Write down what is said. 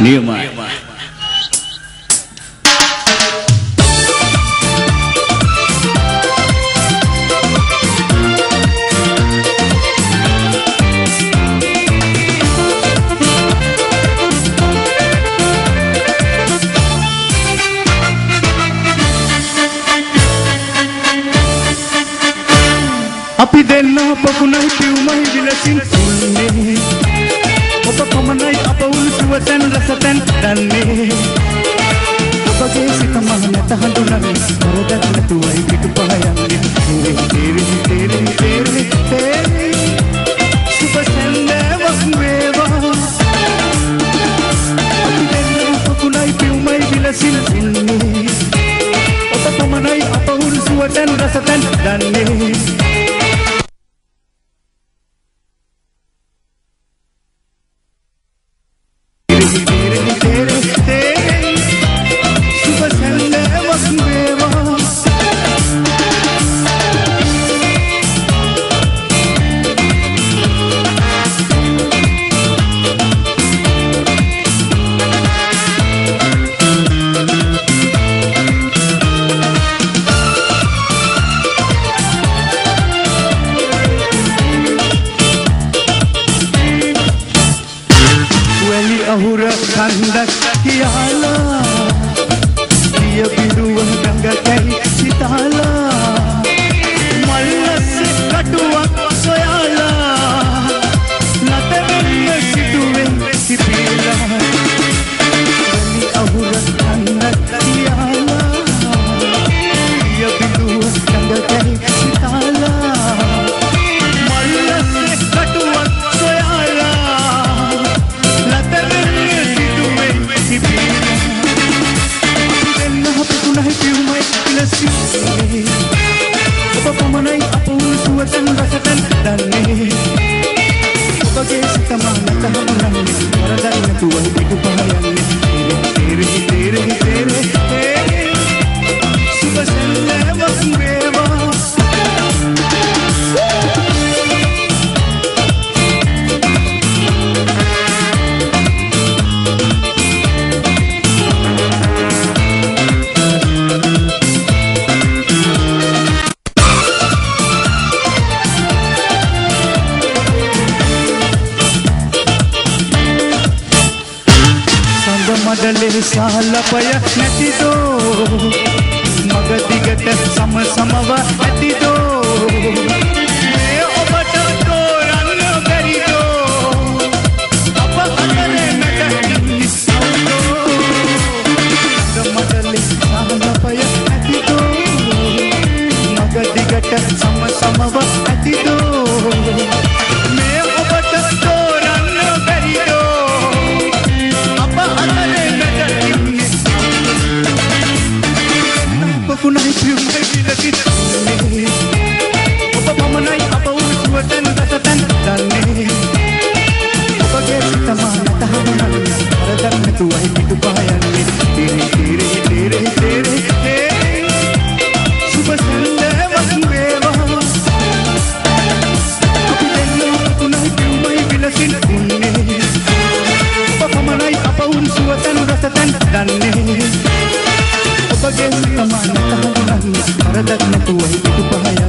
නියමයි. අපි දෙන්න පොකුණයි පිව්මයි විලසින් උන්නේ ඔබ පමණයි අප උල්සුවතැන් රසතැන් දන්නේ ඔබගේ සිත මහ නැත හඳුනන්නේ වරදක් නැතුවයි පිටු පහයන්නේ තේරෙ තේරෙ තේරෙ තේරෙ සුබ සැන්දෑවක් වේවා අපි දෙන්න පොකුණයි පිව්මයි විලසින් උන්නේ ඔබ පමණයි අප උල්සුවතැන් රසතැන් දන්නේ අහුර කන්දක් කියලා පිය පිරුව සඳ මඩලේ සහලපය නැතිදෝ. මග දිගට සම සමව ඇතිදෝ. පොකුණයි පියුමයි විලසින්නේ ඔබ පමණයි අප උරුසුවතැන් රසතැන් දන්නේ ඔබගේ සිත මානත හමුනන්නේ වරදක් නැතුවයි පිටු පහයන්නේ තේරෙ තේරෙ තේරෙ තේරෙ තේරෙ සුබ සැන්දෑවක් වේවා අපි දෙන්න පොකුණයි පියුමයි විලසින් උන්නේ ඔබ පමණයි අප උරුසුවතැන් රසතැන් දන්නේ මනස හඳුනන්න අරදක් නැතුවයි පිටු පහයි